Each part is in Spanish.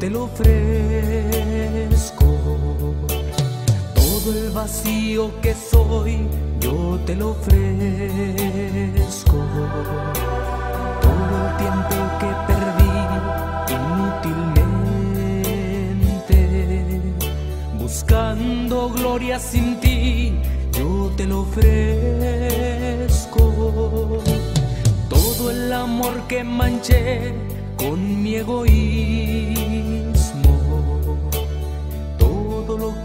te lo ofrezco. Todo el vacío que soy, yo te lo ofrezco. Todo el tiempo que perdí inútilmente, buscando gloria sin ti, yo te lo ofrezco. Todo el amor que manché con mi egoísmo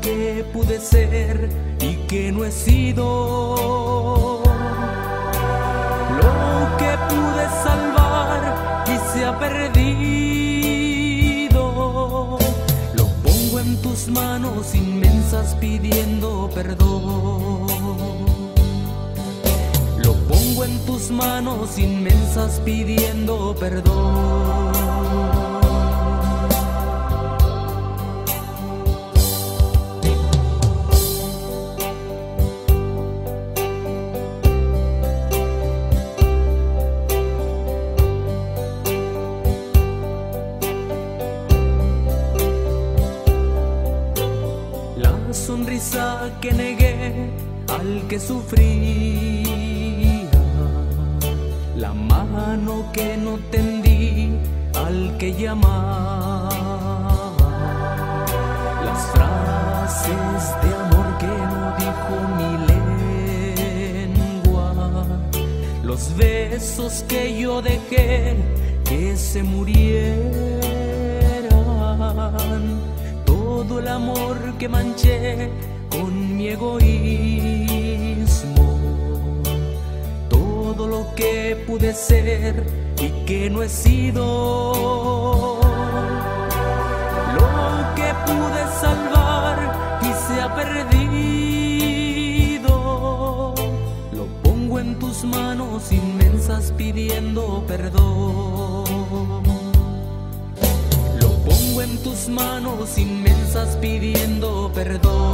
que pude ser y que no he sido, lo que pude salvar y se ha perdido, lo pongo en tus manos inmensas pidiendo perdón. Lo pongo en tus manos inmensas pidiendo perdón. Que negué al que sufría, la mano que no tendí al que llamaba, las frases de amor que no dijo mi lengua, los besos que yo dejé que se murieran. Todo el amor que manché con mi egoísmo, todo lo que pude ser y que no he sido, lo que pude salvar y se ha perdido, lo pongo en tus manos inmensas pidiendo perdón. Lo pongo en tus manos inmensas pidiendo perdón.